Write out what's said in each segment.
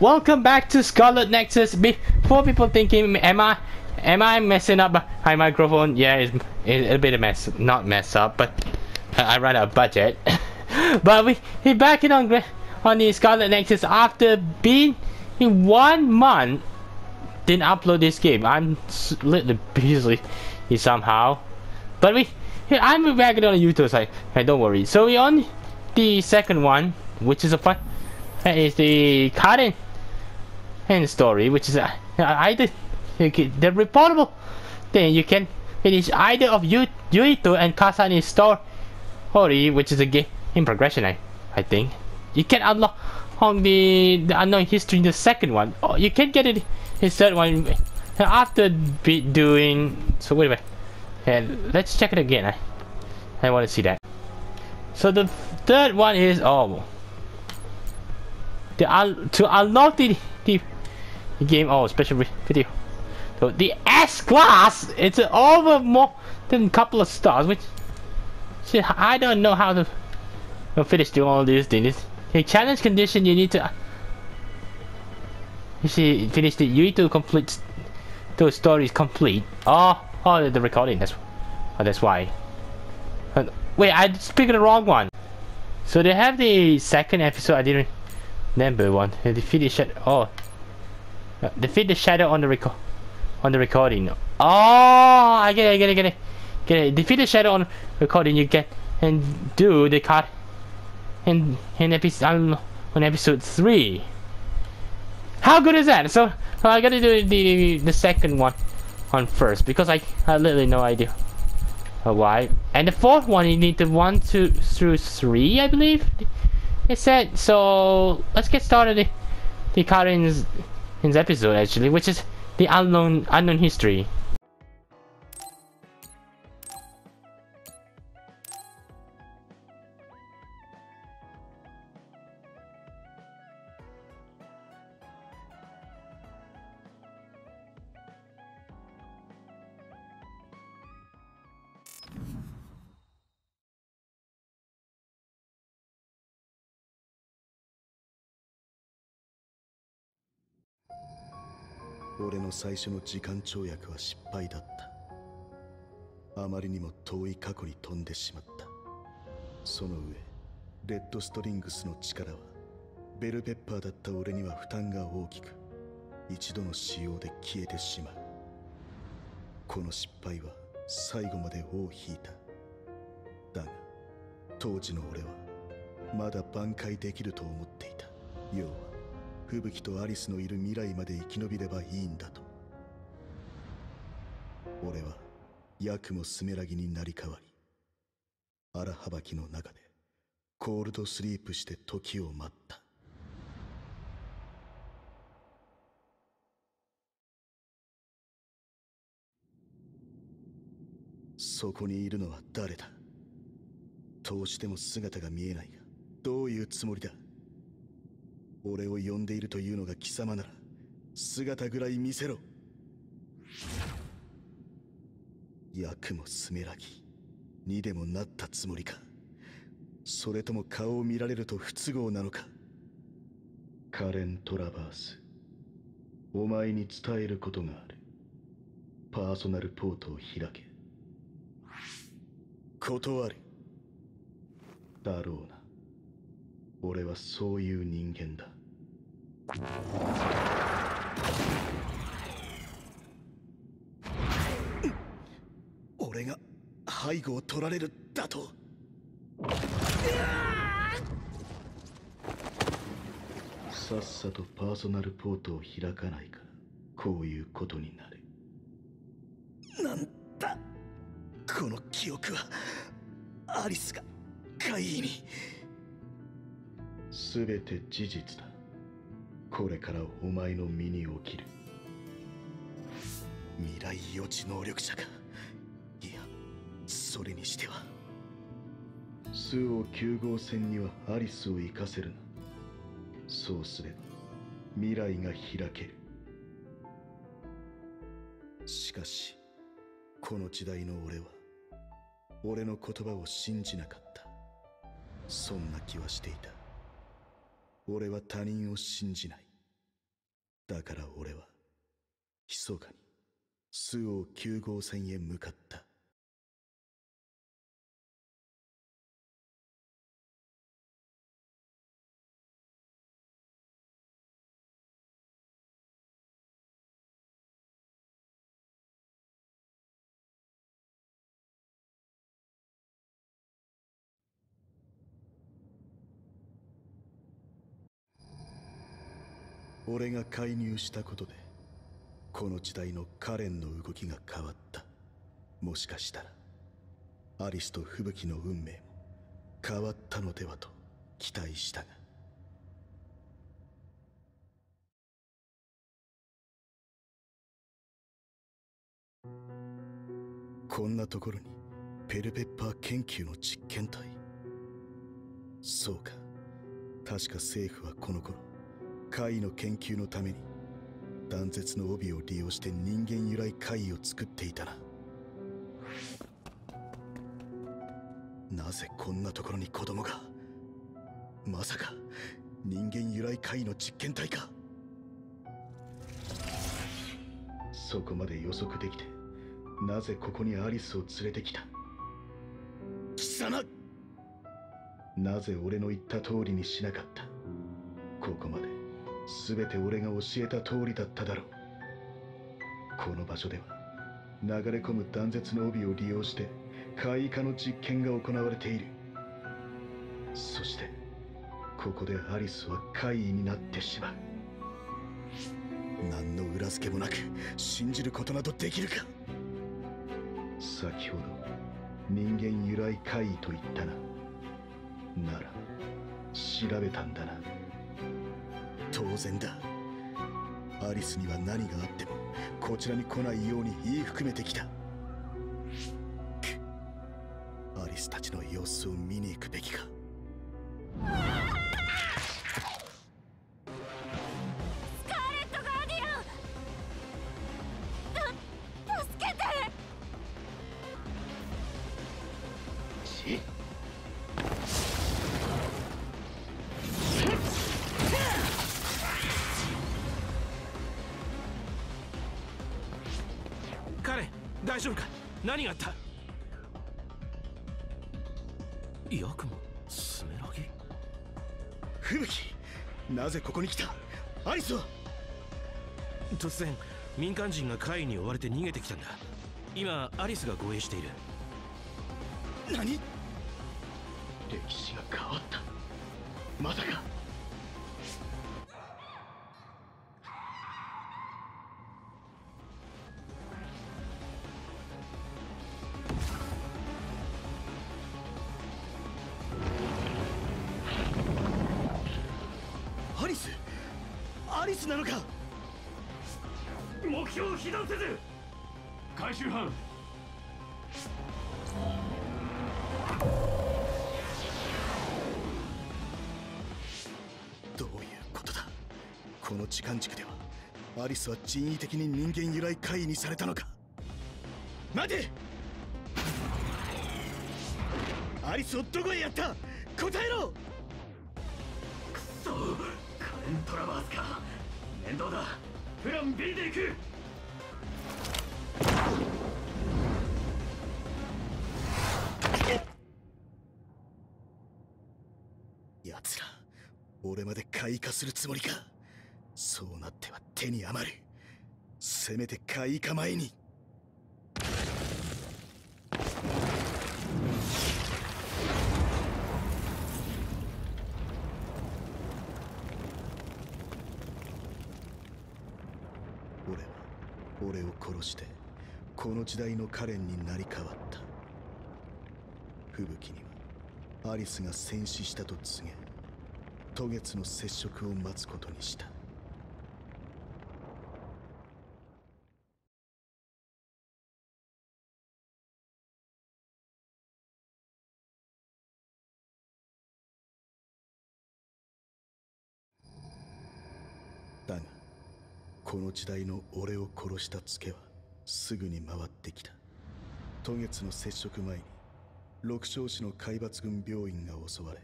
Welcome back to Scarlet Nexus. Before people thinking, am I, am I messing up my microphone? Yeah, it's, it's a bit of mess, not mess up, but I ran out of budget. but we we back in on on the Scarlet Nexus after being in one month. Didn't upload this game. I'm little busy he somehow, but we. I'm back on YouTube side. Hey, don't worry. So we on the second one, which is a fun. That is the Karen and story, which is uh, either the reportable thing you can finish either of Yu Yuito and Kasani's story, which is a game in progression. I I think you can unlock on the the unknown history in the second one. Oh, you can get it in third one after be doing. So wait a minute. And let's check it again. I I want to see that. So the third one is oh. The, to unlock the, the game. Oh special video. So the S class it's over more than a couple of stars which see, I don't know how to, finish doing all these things. A challenge condition you need to you see finish the you need to complete those stories complete. Oh oh the recording that's oh, that's why. Uh, wait I speak the wrong one. So they have the second episode I didn't remember one. They finish it oh defeat the shadow on the record on the recording. Oh, I get it, I get it, get it, get it. Defeat the shadow on recording. You get and do the card in in episode on episode three. How good is that? So, so I gotta do the the second one on first because I I literally no idea why. And the fourth one you need the one two through three I believe it said. So let's get started. The the Karin's in the episode actually, which is the unknown unknown history. 俺の最初の時間跳躍は失敗だった。あまりにも遠い過去に飛んでしまった。その上レッドストリングスの力はベルペッパーだった俺には負担が大きく一度の使用で消えてしまう。この失敗は最後まで尾を引いた。だが当時の俺はまだ挽回できると思っていた。要は吹雪とアリスのいる未来まで生き延びればいいんだと。俺はヤクもスメラギになり変わり荒はばきの中でコールドスリープして時を待った。そこにいるのは誰だ？どうしても姿が見えないがどういうつもりだ？俺を呼んでいるというのが貴様なら姿ぐらい見せろ。役もスメラギにでもなったつもりか。それとも顔を見られると不都合なのか。カレン・トラバースお前に伝えることがある。パーソナルポートを開け。断る。だろうな。俺はそういう人間だ。俺が背後を取られるだと。さっさとパーソナルポートを開かないかこういうことになるなんだ。この記憶はアリスが怪異に。全て事実だ。これからお前の身に起きる。未来予知能力者か。いやそれにしては。スオ9号線にはアリスを行かせるな。そうすれば未来が開ける。しかしこの時代の俺は俺の言葉を信じなかった。そんな気はしていた。俺は他人を信じない。だから俺は密かに周王9号線へ向かった。俺が介入したことでこの時代のカレンの動きが変わった。もしかしたらアリスと吹雪の運命も変わったのではと期待したが。こんなところにペルペッパー研究の実験体そうか。確か政府はこの頃怪異の研究のために断絶の帯を利用して人間由来怪異を作っていたな。なぜこんなところに子供がまさか人間由来怪異の実験体か。そこまで予測できてなぜここにアリスを連れてきた。貴様。なぜ俺の言った通りにしなかった。ここまで。全て俺が教えた通りだっただろう。この場所では流れ込む断絶の帯を利用して怪異化の実験が行われている。そしてここでアリスは怪異になってしまう。何の裏付けもなく信じることなどできるか。先ほど人間由来怪異と言ったな。なら調べたんだな。当然だ。アリスには何があってもこちらに来ないように言い含めてきた。く。アリスたちの様子を見に行くべきかよくもスメラギ。吹雪なぜここに来た？アリスは？突然民間人が怪異に追われて逃げてきたんだ。今アリスが護衛している。何？歴史が変わった。まさかこの時間軸ではアリスは人為的に人間由来怪異にされたのか？待て！アリスをどこへやった？答えろ！そうカレントラバースか。面倒だ。プラン B で行く。奴ら俺まで怪異化するつもりか？そうなっては手に余る。せめて怪異化前に。俺は俺を殺してこの時代のカレンになり変わった。吹雪にはアリスが戦死したと告げ渡月の接触を待つことにした。この時代の俺を殺したツケはすぐに回ってきた。渡月の接触前に六少市の海抜軍病院が襲われ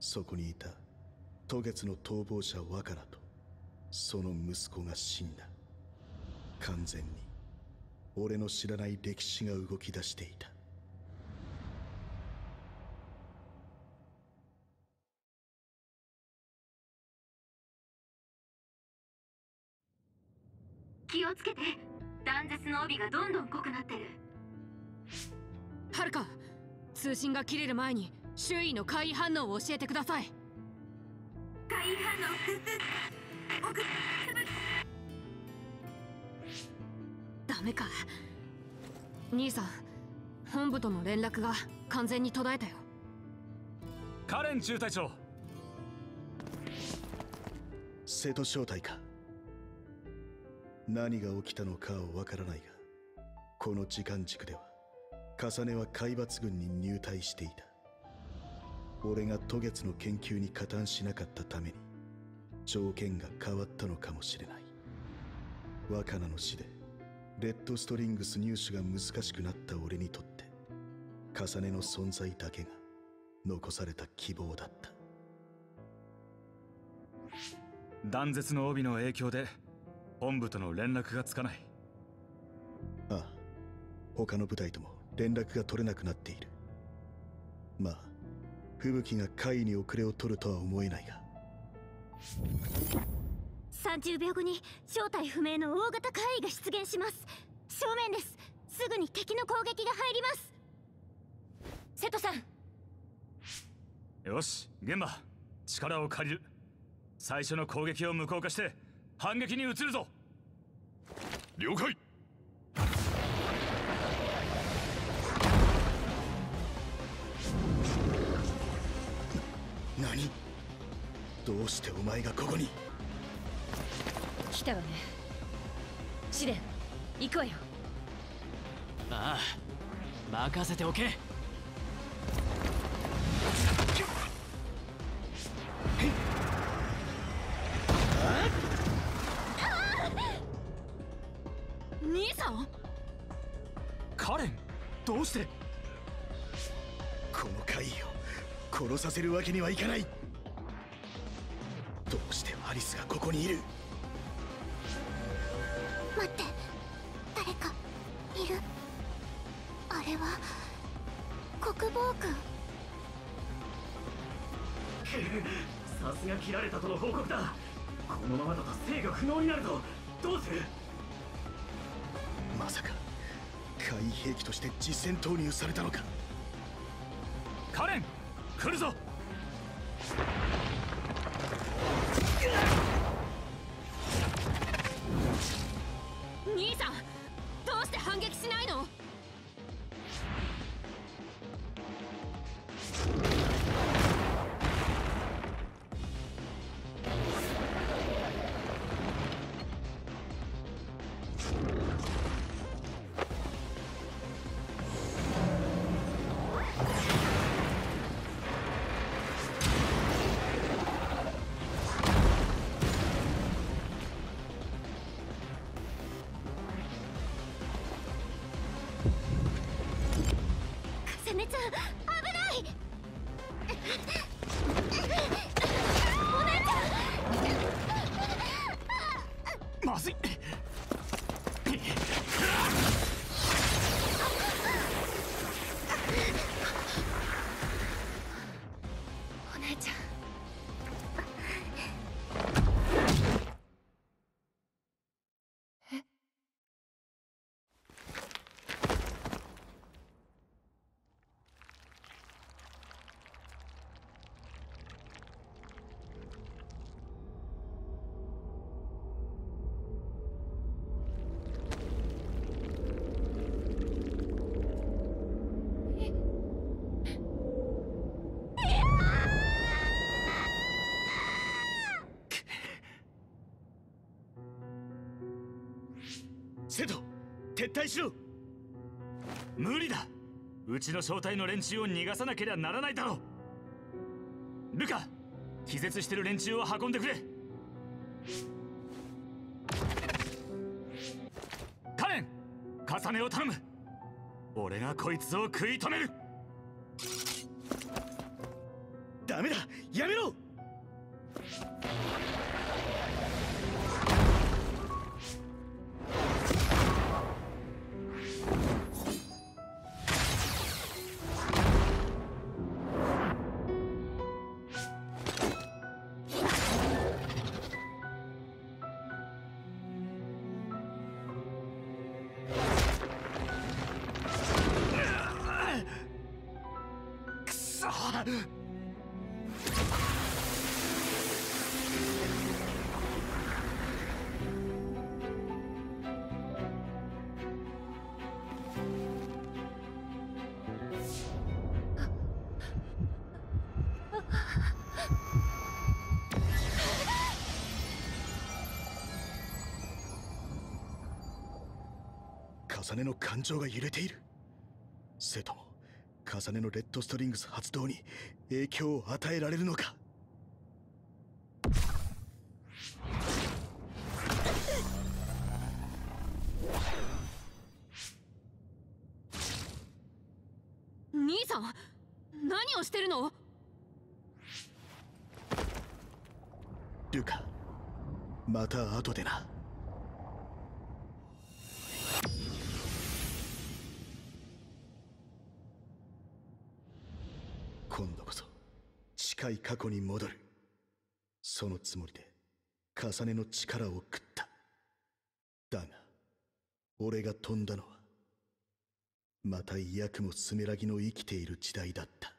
そこにいた渡月の逃亡者ワカラとその息子が死んだ。完全に俺の知らない歴史が動き出していた。をつけて。断絶の帯がどんどん濃くなってる。はるか通信が切れる前に周囲の怪異反応を教えてください。怪異反応？送ダメか。兄さん本部との連絡が完全に途絶えたよ。カレン中隊長。瀬戸正体か何が起きたのかはわからないがこの時間軸では重ねは海抜軍に入隊していた。俺が渡月の研究に加担しなかったために条件が変わったのかもしれない。若菜の死でレッドストリングス入手が難しくなった俺にとって重ねの存在だけが残された希望だった。断絶の帯の影響で本部との連絡がつかない。ああ。他の部隊とも連絡が取れなくなっている。まあ吹雪が会議に遅れを取るとは思えないが。30秒後に正体不明の大型怪異が出現します。正面です。すぐに敵の攻撃が入ります。瀬戸さん。よし現場力を借りる。最初の攻撃を無効化して反撃に移るぞ了解。何？どうしてお前がここに？来たわね。試練行くわよ。ああ任せておけさんカレンどうして？この怪異を殺させるわけにはいかない。どうしてアリスがここにいる？待って誰かいる？あれは国防軍。さすが切られたとの報告だ。このままだと制御不能になるぞどうする？怪異兵器として実戦投入されたのか。カレン来るぞ。瀬戸撤退しろ。無理だ。うちの正体の連中を逃がさなければならないだろう。ルカ気絶してる連中を運んでくれ。カレン重ねを頼む。俺がこいつを食い止める。ダメだ。やめろ。重ねの感情が揺れている。生徒も重ねのレッドストリングス発動に影響を与えられるのか？兄さん何をしてるの？ルカまた後でな近い過去に戻る。そのつもりで重ねの力を食った。だが俺が飛んだのはまたヤクもスメラギの生きている時代だった。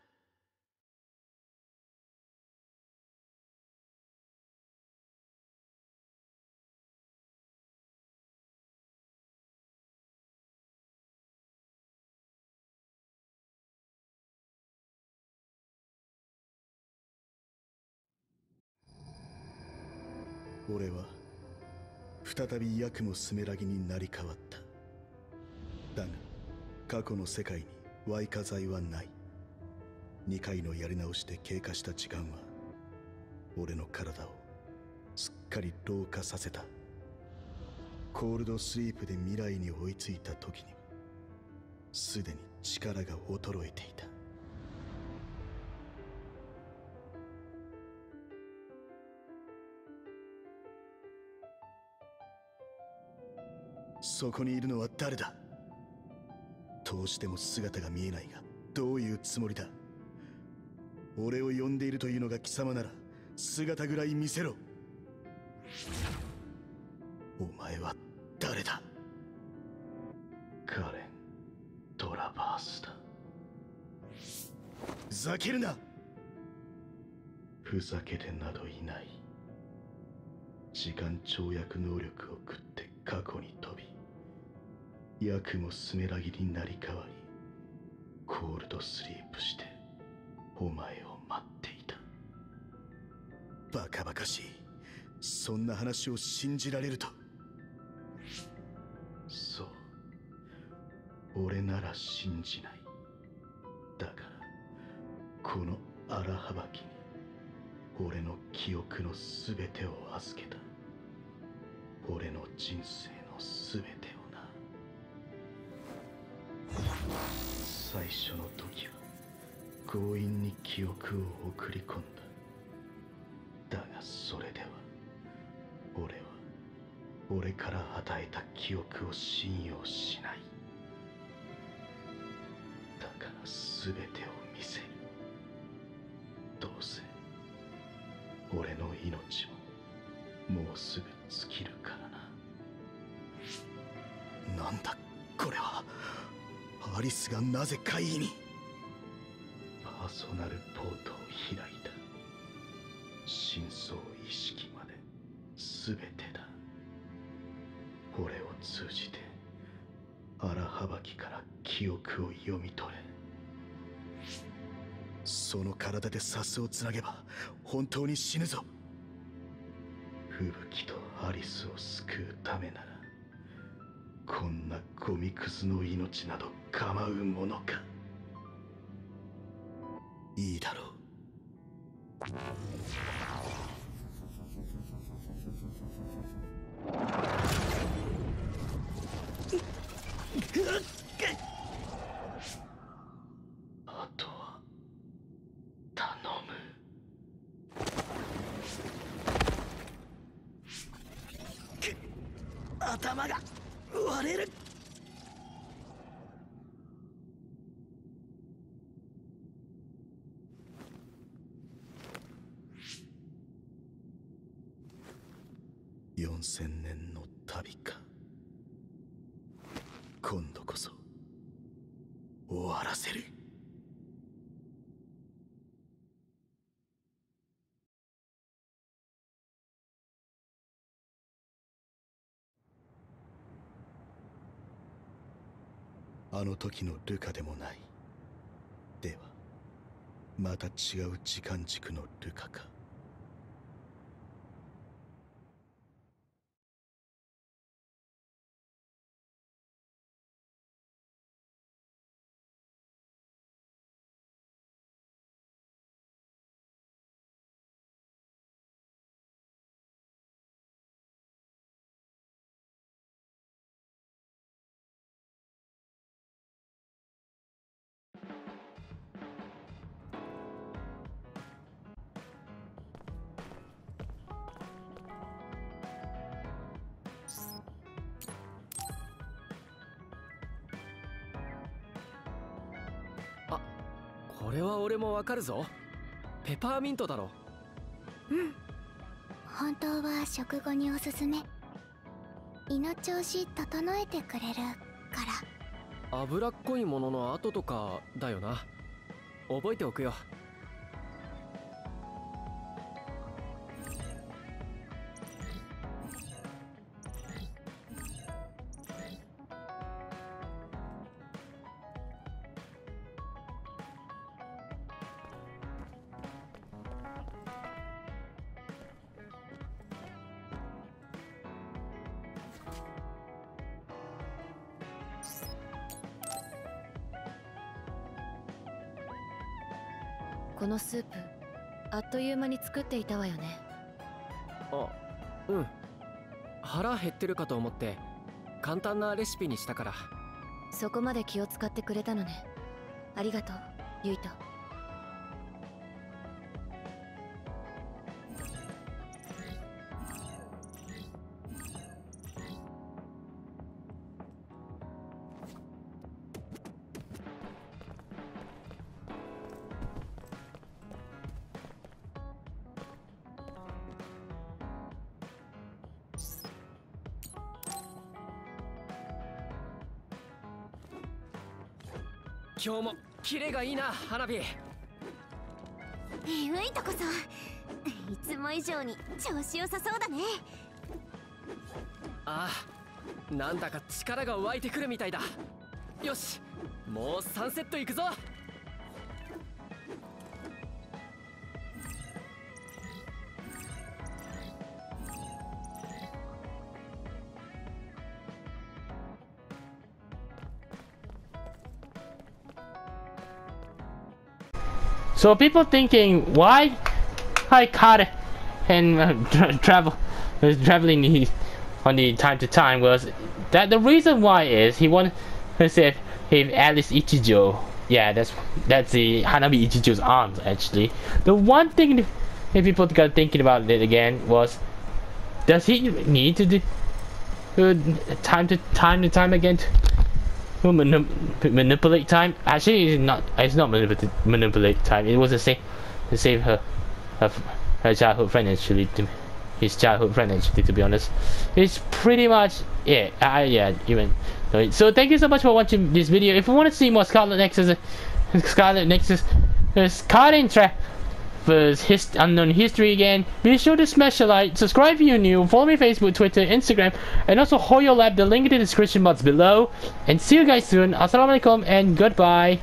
俺は再びヤクもスメラギになり変わった。だが過去の世界にワ化剤はない。2回のやり直しで経過した時間は俺の体をすっかり老化させた。コールドスリープで未来に追いついた時にすでに力が衰えていた。そこにいるのは誰だ？どうしても姿が見えないがどういうつもりだ？俺を呼んでいるというのが貴様なら姿ぐらい見せろ。お前は誰だ？カレン・トラバースだ。ふざけるな！ふざけてなどいない。時間跳躍能力を食って過去に飛びヤクもスメラギになり変わりコールドスリープしてお前を待っていた。バカバカしい。そんな話を信じられると。そう。俺なら信じない。だからこの荒幅きに俺の記憶の全てを預けた。俺の人生の全て最初の時は強引に記憶を送り込んだだがそれでは俺は俺から与えた記憶を信用しない。だから全てを見せる。どうせ俺の命ももうすぐ尽きるからな。なんだこれは。アリスがなぜ会議に？パーソナルポートを開いた。真相意識まで。全てだ。俺を通じて荒幅きから記憶を読み取れ。その体でサスをつなげば本当に死ぬぞ。吹雪とアリスを救うためならこんなゴミクズの命など構うものか。いいだろう。あ 千年の旅か。今度こそ終わらせる。あの時のルカでもない。ではまた違う時間軸のルカか。これは俺もわかるぞ。ペパーミントだろ。うん。本当は食後におすすめ。胃の調子整えてくれるから。脂っこいものの後とかだよな。覚えておくよこのスープあっという間に作っていたわよね。あうん。腹減ってるかと思って簡単なレシピにしたから。そこまで気を使ってくれたのね。ありがとうユイト今日もキレがいいな花火。ゆいとこそいつも以上に調子良さそうだね。ああなんだか力が湧いてくるみたいだ。よしもう3セットいくぞ So people thinking why I caught and uh, tra- travel was traveling the- on the time to time was that the reason why is he wanted to say if Alice Ichijo. Yeah that's that's the Hanabi Ichijo's arms actually. The one thing that people got thinking about it again was does he need to do uh, time to time to time again to who manip- manipulate time? Actually, it's not. It's not manipulate manipulate time. It was to save to save her, her, her childhood friend. Actually, to, his childhood friend. Actually, to be honest, it's pretty much yeah. I yeah. Even so, thank you so much for watching this video. If you want to see more Scarlet Nexus, Scarlet Nexus, uh, Scarlet Tra for his unknown history again. Be sure to smash a like, subscribe if you're new, follow me Facebook, Twitter, Instagram, and also Hoyo Lab, the link in the description box below. And see you guys soon. Assalamualaikum and goodbye.